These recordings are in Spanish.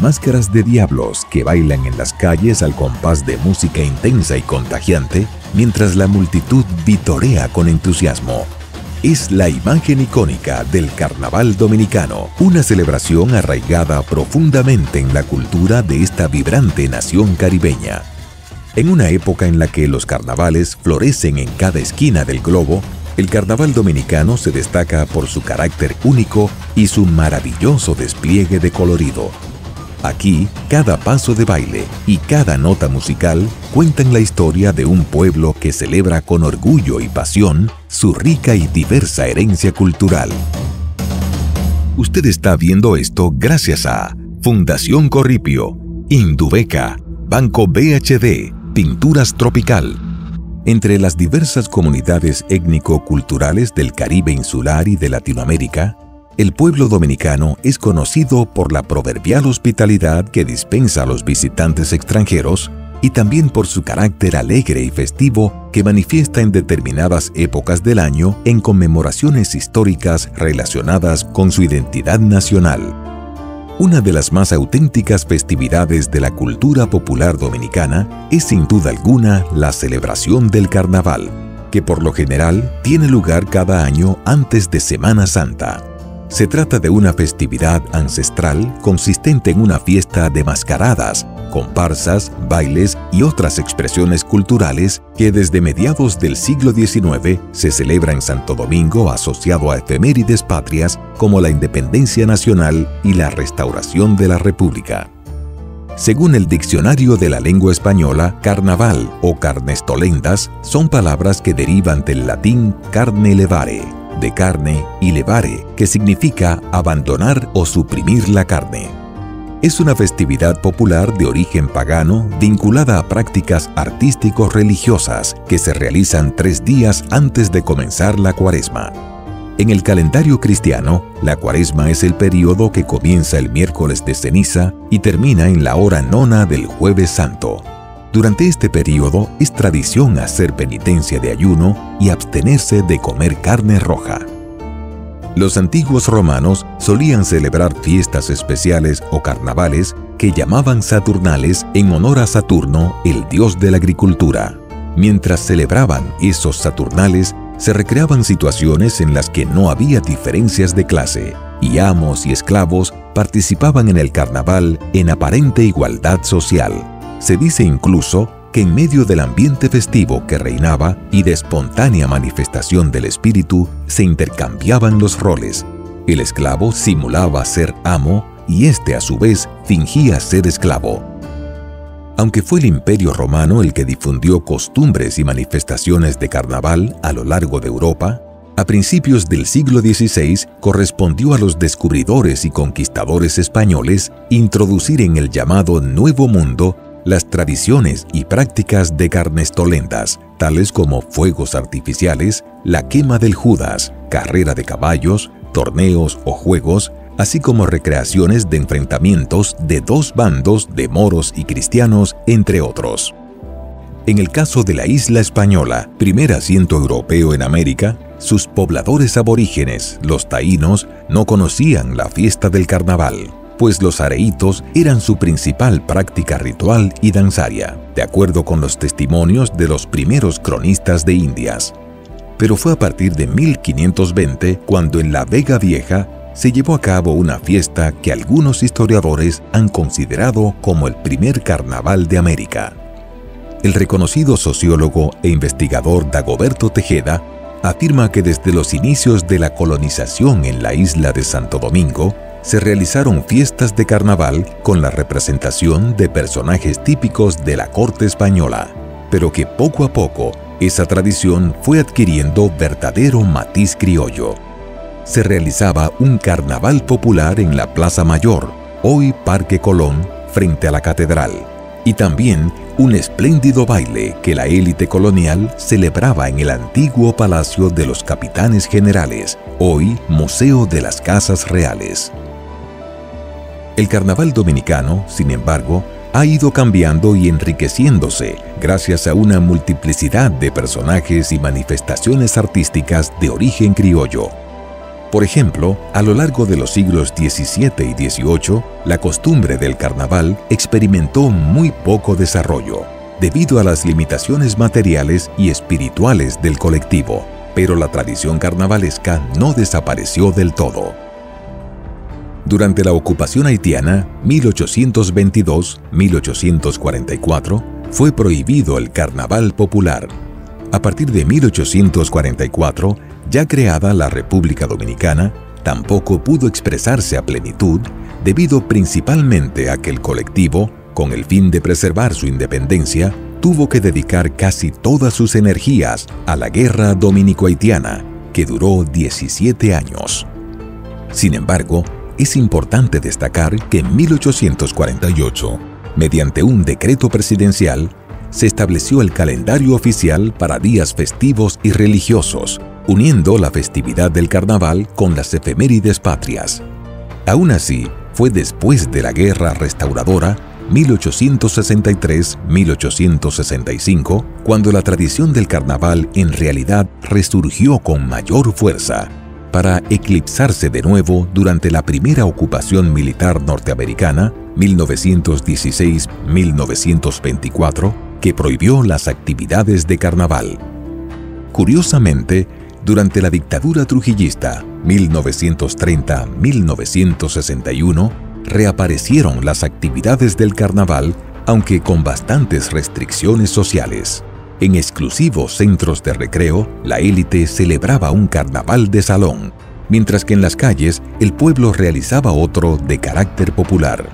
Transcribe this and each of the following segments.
máscaras de diablos que bailan en las calles al compás de música intensa y contagiante, mientras la multitud vitorea con entusiasmo. Es la imagen icónica del Carnaval Dominicano, una celebración arraigada profundamente en la cultura de esta vibrante nación caribeña. En una época en la que los carnavales florecen en cada esquina del globo, el carnaval dominicano se destaca por su carácter único y su maravilloso despliegue de colorido. Aquí, cada paso de baile y cada nota musical cuentan la historia de un pueblo que celebra con orgullo y pasión su rica y diversa herencia cultural. Usted está viendo esto gracias a Fundación Corripio, Indubeca, Banco BHD, Pinturas Tropical, entre las diversas comunidades étnico-culturales del Caribe insular y de Latinoamérica, el pueblo dominicano es conocido por la proverbial hospitalidad que dispensa a los visitantes extranjeros y también por su carácter alegre y festivo que manifiesta en determinadas épocas del año en conmemoraciones históricas relacionadas con su identidad nacional. Una de las más auténticas festividades de la cultura popular dominicana es sin duda alguna la celebración del carnaval, que por lo general tiene lugar cada año antes de Semana Santa. Se trata de una festividad ancestral consistente en una fiesta de mascaradas, comparsas, bailes y otras expresiones culturales que desde mediados del siglo XIX se celebra en Santo Domingo asociado a efemérides patrias como la independencia nacional y la restauración de la República. Según el Diccionario de la Lengua Española, carnaval o carnestolendas son palabras que derivan del latín carne levare, de carne y levare, que significa abandonar o suprimir la carne. Es una festividad popular de origen pagano vinculada a prácticas artístico-religiosas que se realizan tres días antes de comenzar la cuaresma. En el calendario cristiano, la cuaresma es el periodo que comienza el miércoles de ceniza y termina en la hora nona del jueves santo. Durante este periodo es tradición hacer penitencia de ayuno y abstenerse de comer carne roja. Los antiguos romanos solían celebrar fiestas especiales o carnavales que llamaban Saturnales en honor a Saturno, el dios de la agricultura. Mientras celebraban esos Saturnales, se recreaban situaciones en las que no había diferencias de clase, y amos y esclavos participaban en el carnaval en aparente igualdad social. Se dice incluso que en medio del ambiente festivo que reinaba y de espontánea manifestación del espíritu, se intercambiaban los roles. El esclavo simulaba ser amo y éste a su vez fingía ser esclavo. Aunque fue el imperio romano el que difundió costumbres y manifestaciones de carnaval a lo largo de Europa, a principios del siglo XVI correspondió a los descubridores y conquistadores españoles introducir en el llamado Nuevo Mundo las tradiciones y prácticas de carnestolendas, tales como fuegos artificiales, la quema del Judas, carrera de caballos, torneos o juegos, así como recreaciones de enfrentamientos de dos bandos de moros y cristianos, entre otros. En el caso de la isla española, primer asiento europeo en América, sus pobladores aborígenes, los taínos, no conocían la fiesta del carnaval pues los areitos eran su principal práctica ritual y danzaria, de acuerdo con los testimonios de los primeros cronistas de Indias. Pero fue a partir de 1520 cuando en la Vega Vieja se llevó a cabo una fiesta que algunos historiadores han considerado como el primer carnaval de América. El reconocido sociólogo e investigador Dagoberto Tejeda afirma que desde los inicios de la colonización en la isla de Santo Domingo, se realizaron fiestas de carnaval con la representación de personajes típicos de la corte española, pero que poco a poco esa tradición fue adquiriendo verdadero matiz criollo. Se realizaba un carnaval popular en la Plaza Mayor, hoy Parque Colón, frente a la catedral, y también un espléndido baile que la élite colonial celebraba en el antiguo Palacio de los Capitanes Generales, hoy Museo de las Casas Reales. El carnaval dominicano, sin embargo, ha ido cambiando y enriqueciéndose gracias a una multiplicidad de personajes y manifestaciones artísticas de origen criollo. Por ejemplo, a lo largo de los siglos XVII y XVIII, la costumbre del carnaval experimentó muy poco desarrollo, debido a las limitaciones materiales y espirituales del colectivo, pero la tradición carnavalesca no desapareció del todo. Durante la ocupación haitiana, 1822-1844, fue prohibido el carnaval popular. A partir de 1844, ya creada la República Dominicana, tampoco pudo expresarse a plenitud debido principalmente a que el colectivo, con el fin de preservar su independencia, tuvo que dedicar casi todas sus energías a la guerra dominico-haitiana, que duró 17 años. Sin embargo, es importante destacar que en 1848, mediante un decreto presidencial, se estableció el calendario oficial para días festivos y religiosos, uniendo la festividad del carnaval con las efemérides patrias. Aún así, fue después de la Guerra Restauradora 1863-1865 cuando la tradición del carnaval en realidad resurgió con mayor fuerza para eclipsarse de nuevo durante la primera ocupación militar norteamericana 1916-1924 que prohibió las actividades de carnaval. Curiosamente, durante la dictadura trujillista 1930-1961, reaparecieron las actividades del carnaval, aunque con bastantes restricciones sociales. En exclusivos centros de recreo, la élite celebraba un carnaval de salón, mientras que en las calles el pueblo realizaba otro de carácter popular.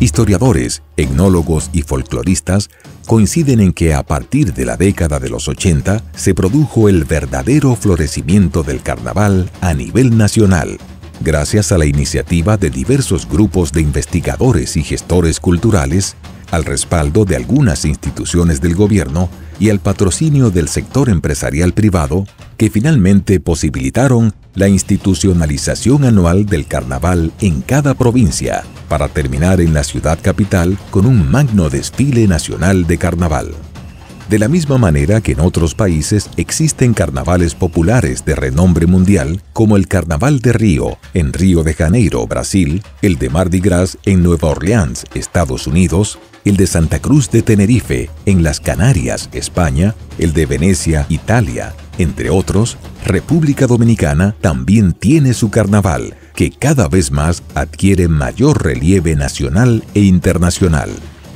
Historiadores, etnólogos y folcloristas coinciden en que a partir de la década de los 80 se produjo el verdadero florecimiento del carnaval a nivel nacional, gracias a la iniciativa de diversos grupos de investigadores y gestores culturales al respaldo de algunas instituciones del gobierno y al patrocinio del sector empresarial privado que finalmente posibilitaron la institucionalización anual del carnaval en cada provincia para terminar en la ciudad capital con un magno desfile nacional de carnaval. De la misma manera que en otros países existen carnavales populares de renombre mundial, como el Carnaval de Río en Río de Janeiro, Brasil, el de Mardi Gras en Nueva Orleans, Estados Unidos, el de Santa Cruz de Tenerife en las Canarias, España, el de Venecia, Italia, entre otros, República Dominicana también tiene su carnaval, que cada vez más adquiere mayor relieve nacional e internacional.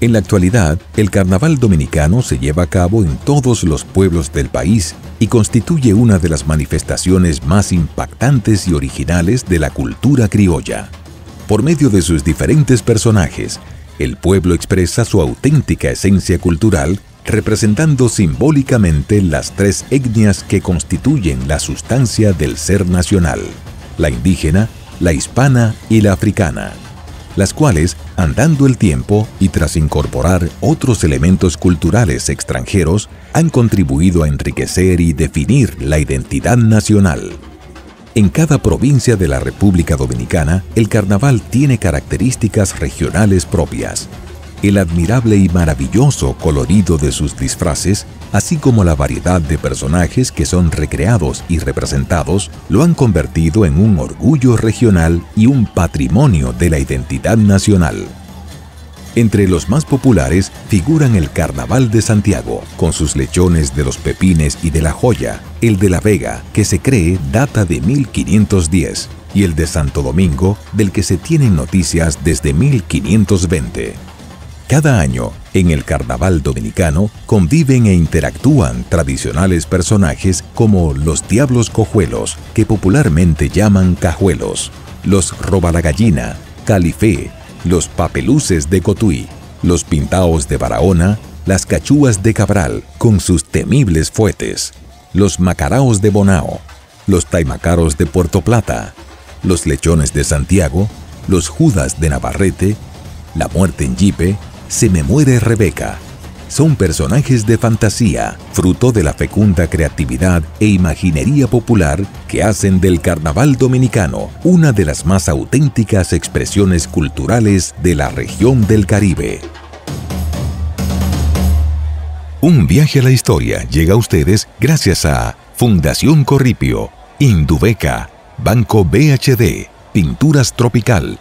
En la actualidad, el carnaval dominicano se lleva a cabo en todos los pueblos del país y constituye una de las manifestaciones más impactantes y originales de la cultura criolla. Por medio de sus diferentes personajes, el pueblo expresa su auténtica esencia cultural representando simbólicamente las tres etnias que constituyen la sustancia del ser nacional, la indígena, la hispana y la africana las cuales, andando el tiempo y tras incorporar otros elementos culturales extranjeros, han contribuido a enriquecer y definir la identidad nacional. En cada provincia de la República Dominicana, el carnaval tiene características regionales propias, el admirable y maravilloso colorido de sus disfraces, así como la variedad de personajes que son recreados y representados, lo han convertido en un orgullo regional y un patrimonio de la identidad nacional. Entre los más populares figuran el Carnaval de Santiago, con sus lechones de los Pepines y de la Joya, el de La Vega, que se cree data de 1510, y el de Santo Domingo, del que se tienen noticias desde 1520. Cada año, en el Carnaval Dominicano, conviven e interactúan tradicionales personajes como los Diablos Cojuelos, que popularmente llaman cajuelos, los Robalagallina, Califé, los Papeluces de Cotuí, los Pintaos de Barahona, las Cachúas de Cabral, con sus temibles fuetes, los Macaraos de Bonao, los Taimacaros de Puerto Plata, los Lechones de Santiago, los Judas de Navarrete, la Muerte en Jipe, se me muere Rebeca. Son personajes de fantasía, fruto de la fecunda creatividad e imaginería popular que hacen del carnaval dominicano una de las más auténticas expresiones culturales de la región del Caribe. Un viaje a la historia llega a ustedes gracias a Fundación Corripio Indubeca, Banco BHD, Pinturas Tropical,